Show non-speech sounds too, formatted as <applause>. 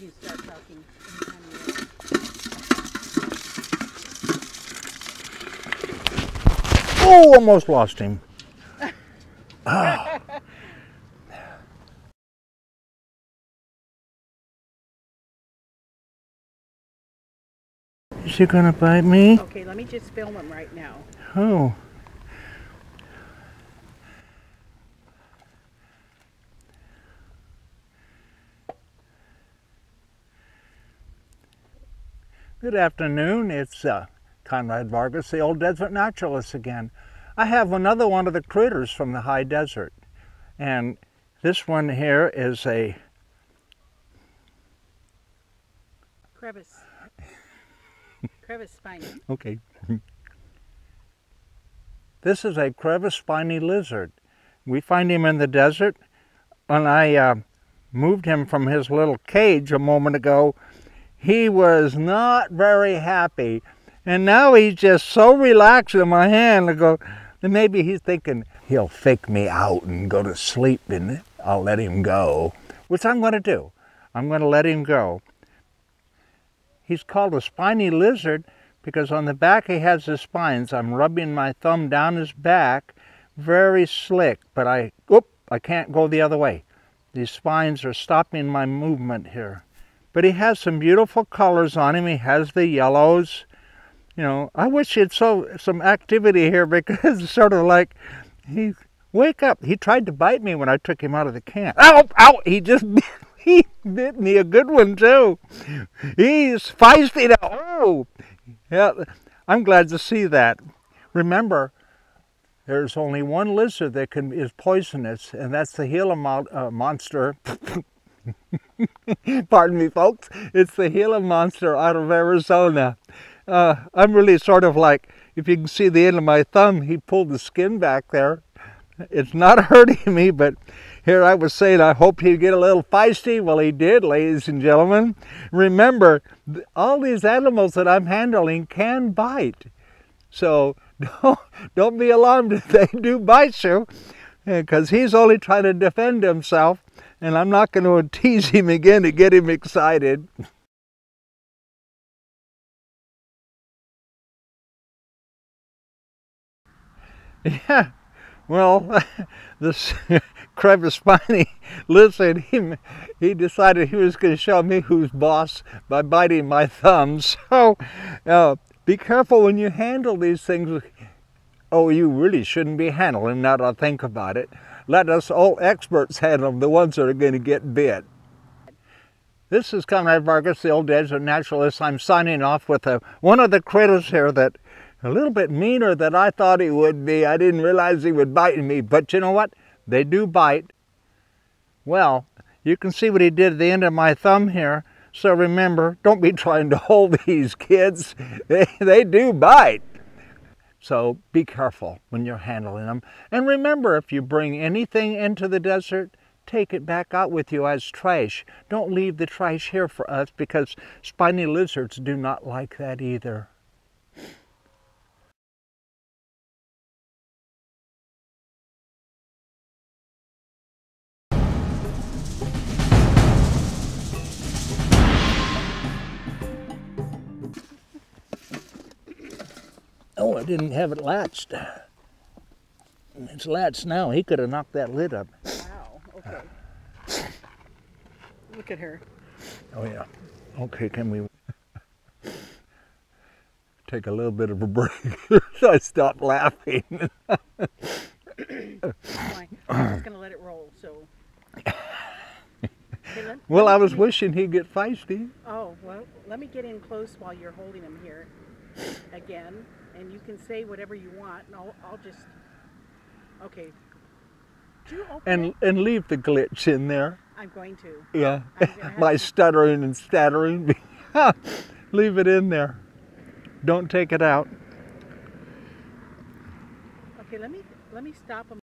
You start talking anytime you want. Oh, almost lost him. Ah. <laughs> Is he gonna bite me? Okay, let me just film him right now. Oh. Good afternoon. It's uh, Conrad Vargas, the old desert naturalist again. I have another one of the critters from the high desert. And this one here is a Crevice. <laughs> Crevice spiny. Okay. this is a crevice spiny lizard. We find him in the desert. When I uh, moved him from his little cage a moment ago, he was not very happy. And now he's just so relaxed in my hand. I go, and maybe he's thinking he'll fake me out and go to sleep and I'll let him go, which I'm going to do. I'm going to let him go. He's called a spiny lizard because on the back he has his spines. I'm rubbing my thumb down his back, very slick, but I, oop, I can't go the other way. These spines are stopping my movement here. But he has some beautiful colors on him. He has the yellows. You know, I wish he had so, some activity here <laughs> because it's sort of like, he, wake up. He tried to bite me when I took him out of the can. Ow, ow, he just <laughs> he bit me a good one too. He's feisty now. Oh, yeah, I'm glad to see that. Remember, there's only one lizard that can is poisonous, and that's the Gila uh, monster. <laughs> <laughs> Pardon me, folks. It's the Gila monster out of Arizona. Uh, I'm really sort of like, if you can see the end of my thumb, he pulled the skin back there. It's not <laughs> hurting me, but here I was saying I hope he'd get a little feisty. Well, he did, ladies and gentlemen. Remember, all these animals that I'm handling can bite. So <laughs> don't, don't be alarmed if they do bite you, because he's only trying to defend himself, and I'm not going <laughs> to tease him again to get him excited. Yeah, well, <laughs> this crevice spiny lizard, he, he decided he was going to show me who's boss by biting my thumb. <laughs> So uh, be careful when you handle these things. Oh, you really shouldn't be handling now that I think about it. Let us all experts handle them, the ones that are going to get bit. This is Conrad Vargas, the old desert naturalist. I'm signing off with a, one of the critters here that a little bit meaner than I thought he would be. I didn't realize he would bite me, but you know what? They do bite. Well, you can see what he did at the end of my thumb here. So remember, don't be trying to <laughs> hold these kids. They, they do bite. So be careful when you're handling them. And remember, if you bring anything into the desert, take it back out with you as trash. Don't leave the trash here for us because spiny lizards do not like that either. I didn't have it latched. It's latched now. He could have knocked that lid up. Wow, okay. <laughs> Look at her. Oh, yeah. Okay, can we take a little bit of a break? <laughs> I stopped laughing. I'm just going to let it roll, so. Okay, well, I was wishing he'd get feisty. Oh, well, let me get in close while you're holding him here again, and you can say whatever you want, and I'll, I'll just, okay. Do you open And, and leave the glitch in there. I'm going to. Yeah. My <laughs> to- stuttering and stattering. <laughs> leave it in there. Don't take it out. Okay, let me, let me stop him